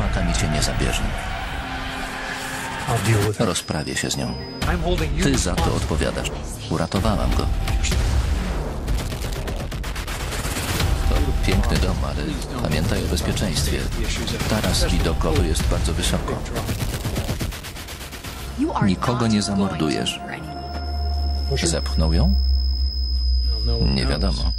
Szmata mi cię nie zabierze. Rozprawię się z nią. Ty za to odpowiadasz. Uratowałam go. To piękny dom, ale pamiętaj o bezpieczeństwie. Taras widokowy jest bardzo wysoko. Nikogo nie zamordujesz. Zepchnął ją? Nie wiadomo.